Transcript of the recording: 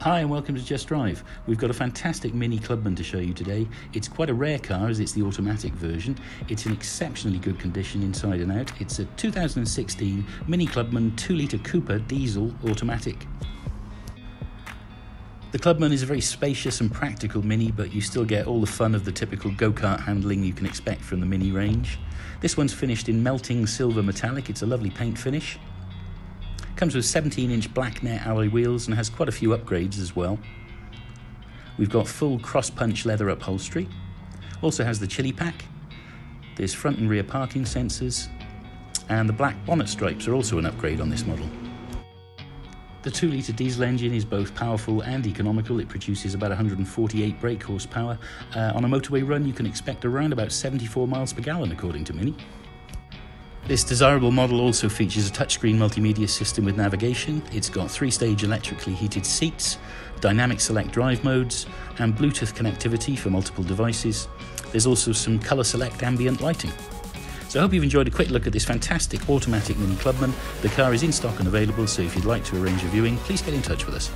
Hi and welcome to Just Drive. We've got a fantastic Mini Clubman to show you today. It's quite a rare car as it's the automatic version. It's in exceptionally good condition inside and out. It's a 2016 Mini Clubman 2 litre Cooper diesel automatic. The Clubman is a very spacious and practical Mini, but you still get all the fun of the typical go-kart handling you can expect from the Mini range. This one's finished in melting silver metallic. It's a lovely paint finish. Comes with 17 inch black net alloy wheels and has quite a few upgrades as well. We've got full cross punch leather upholstery. Also has the chili pack. There's front and rear parking sensors. And the black bonnet stripes are also an upgrade on this model. The 2 litre diesel engine is both powerful and economical. It produces about 148 brake horsepower. Uh, on a motorway run, you can expect around about 74 miles per gallon, according to Mini. This desirable model also features a touchscreen multimedia system with navigation. It's got three stage electrically heated seats, dynamic select drive modes, and Bluetooth connectivity for multiple devices. There's also some colour select ambient lighting. So I hope you've enjoyed a quick look at this fantastic automatic Mini Clubman. The car is in stock and available, so if you'd like to arrange a viewing, please get in touch with us.